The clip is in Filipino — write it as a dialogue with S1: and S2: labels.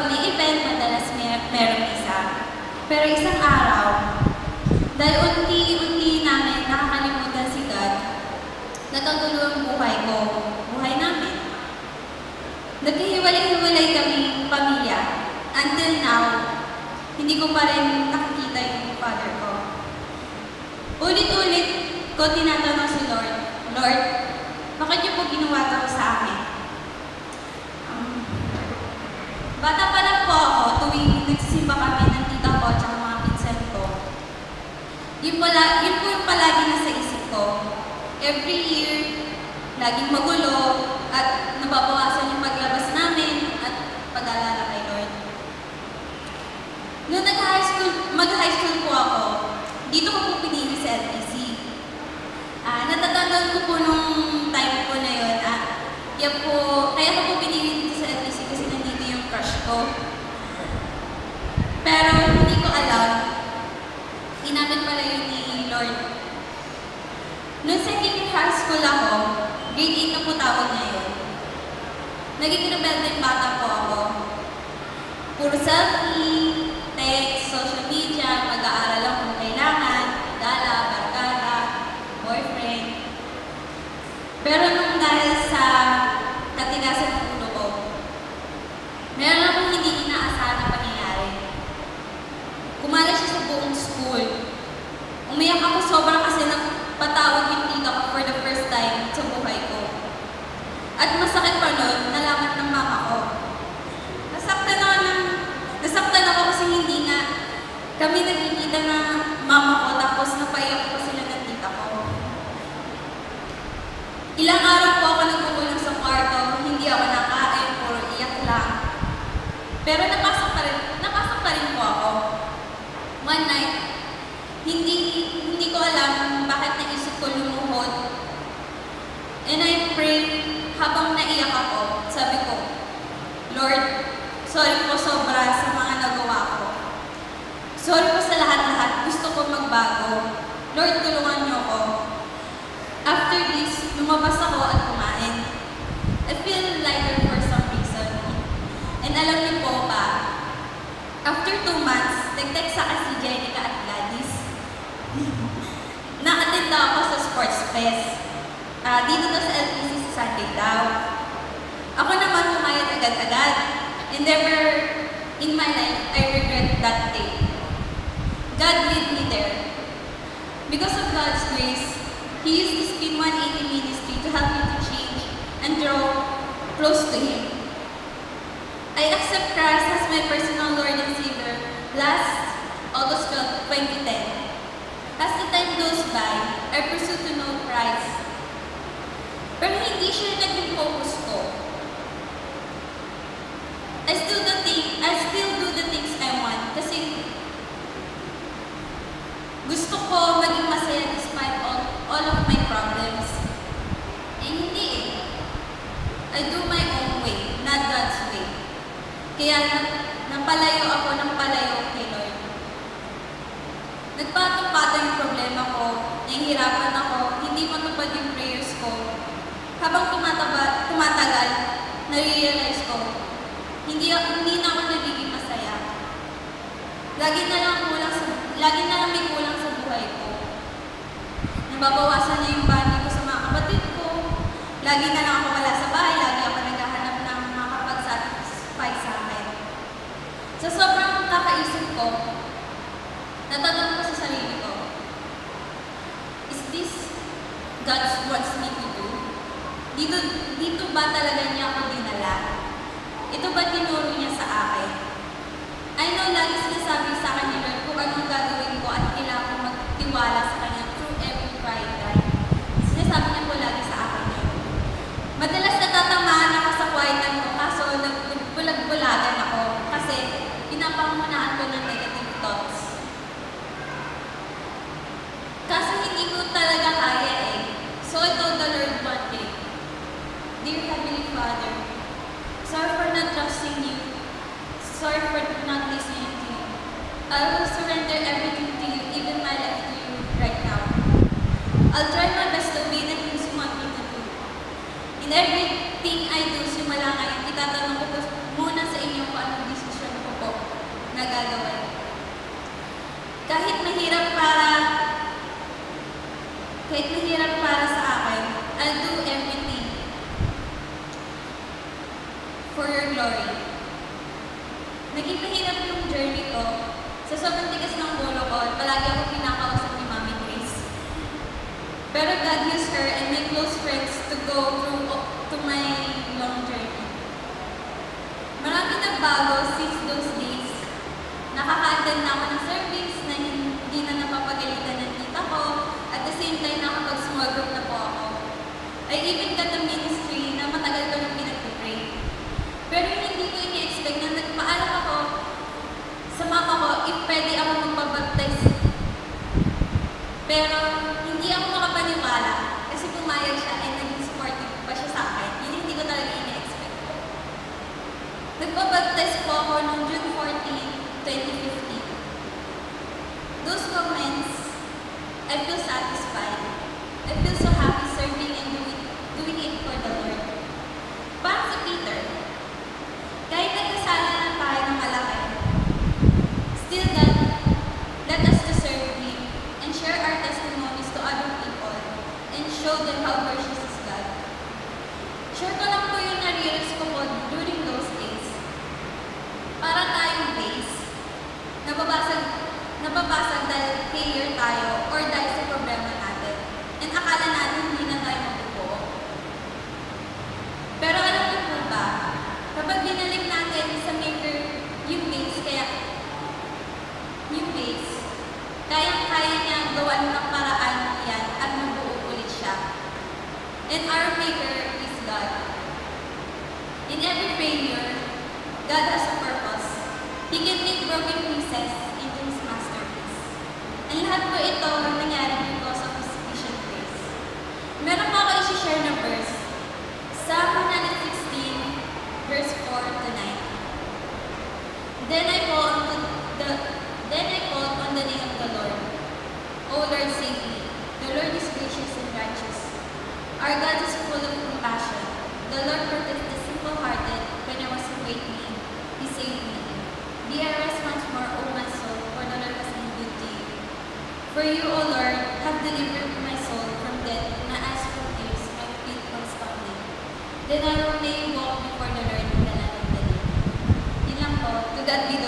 S1: Kapag may event, madalas may merong isa. Pero isang araw, dahil unti-unti namin nakakalimutan si God, nagkagulo ang buhay ko, buhay namin. Nagkahiwalay-hiwalay kami pamilya. Until now, hindi ko pa rin nakikita yung father ko. Ulit-ulit ko tinatanong si Lord, Lord, bakit niyo po ginawa to sa akin? Bata pa lang po ako, tuwing nagsisimba kami ng tita ko at mga pinsan ko. Yun, pala, yun po yung palagi nasa isip ko. Every year, laging magulo at nababawasan yung paglabas namin at pag-alala kay Lord. Noong nag-high school, mag-high school po ako, dito ko po pinili sa LTC. Ah, natatandaan ko po nung time po na yun, ah, yan po, kaya ko po pinili dito sa LTC kasi nandito yung crush ko. Pero hindi ko alam, inamit pala yun ni Lord. Noong second high school ako, grade 8 na po tawag na yun. Naging rebelde bata po ako. Puro selfie, text, social media, mag-aaral lang kung kailangan, dala, barkada, boyfriend. Pero nung dahil sa katigasan ng ulo ko, meron akong hindi inaasahan na pangyayari. Buong school. Umiyak ako sobra kasi nagpatawag yung tita ko for the first time sa buhay ko. At masakit pa nun, nalaman ng mama ko. Nasaktan ako ng, nasaktan ako kasi hindi nga kami nagkikita na mama ko tapos napaiyak pa sila ng tita ko. Ilang araw po ako nagkukulang sa kwarto, hindi ako nakain, puro iyak lang. Pero napasok pa rin, napasok pa rin po ako. One night, hindi hindi ko alam bakit naisip ko lumuhod. And I prayed habang naiyak ako, sabi ko, Lord, sorry po sobra sa mga nagawa ko. Sorry po sa lahat-lahat, gusto ko magbago. Lord, tulungan niyo ako. After this, lumabas ako at kumain. I feel lighter for some reason. And alam niyo po ba, after two months, nag-text sa akin si Jenica at. Daw ako sa sports fest. Ah, dito daw sa LPC sa Sunday daw. Ako naman pumayag agad-agad. And never in my life, I regret that day. God lead me there. Because of God's grace, He used the Spin 180 ministry to help me to change and draw close to Him. I accept Christ as my personal Lord and Savior last August 12, 2010. As the time goes by, I pursue to know Christ. Pero hindi siya naging focus ko. I still do think, I still do the things I want kasi gusto ko maging masaya despite all, all of my problems. Eh, hindi eh. I do my own way, not God's way. Kaya na, napalayo ako ng palayo. Nagpatong-patong yung problema ko, nahihirapan ako, hindi matupad yung prayers ko. Habang tumataba, tumatagal, nare-realize ko, hindi, hindi na ako nagiging masaya. Lagi na lang kulang sa, lagi na lang may kulang sa buhay ko. Nababawasan na yung bandi ko sa mga kapatid ko. Lagi na lang ako wala sa bahay, lagi ako naghahanap ng makapag-satisfy sa akin. Sa sobrang kakaisip ko, natatanong ko sa sarili ko, is this Wants me to do? Dito, dito ba talaga niya ako dinala? Ito ba tinuro niya sa akin? I know lagi sinasabi sa akin ni Lord kung anong gagawin ko at kailangan ko magtiwala sa Kanya through every quiet time. Sinasabi niya po lagi sa akin yun. Madalas Dear Heavenly Father, sorry for not trusting you. Sorry for not listening to you. I will surrender everything to you, even my life to you right now. I'll try my best to be the things you want me to do. In everything I do, simula ngayon, itatanong ko muna sa inyo kung anong desisyon ko po na gagawin. Kahit mahirap para kahit mahirap para sa akin, I'll do for your glory. Naging mahirap yung journey ko. Sa sobrang tigas ng bulo ko, palagi ako pinakausap ni Mami Grace. Pero God used her and my close friends to go through to my long journey. Marami nagbago since those days. Nakaka-attend na ako ng service na hindi na napapagalitan ng tita ko. At the same time, nakapag-small group na po ako. I even got a ministry Nagpabaptize po ako noong June 14, 2015. Those moments, I feel satisfied. I feel so happy serving and doing, doing it for the Lord. Parang si Peter, kahit nagkasala na tayo ng malaki, still God led us to serve Him and share our testimonies to other people and show them how gracious is God. Share ko lang po yung nare-realize ko po during those days. Para tayong base, nababasag, nababasag dahil failure tayo or dahil sa problema natin. And akala natin hindi na tayo mabubuo. Pero alam niyo po ba, kapag binalik natin sa maker yung base, kaya yung base, kayang-kaya niya gawan ng paraan yan at mabuo ulit siya. And our maker is God. In every failure, God has a purpose. He can take broken pieces. Ang lahat po ito ang nangyari because of His sufficient grace. Meron ako isi-share na verse. Psalm 116, verse 4 to 9. Then I called on the then I called on the name of the Lord. O Lord, save me. The Lord is gracious and righteous. Our God is full of compassion. The Lord protects the simple-hearted. When I was in great need, He saved me. Be I rest once more, O my soul, for the Lord has been good to you. For you, O Lord, have delivered my soul from death, my eyes from tears, my feet from stumbling. Then I will may walk before the Lord in the land of the living. Yun po. To God be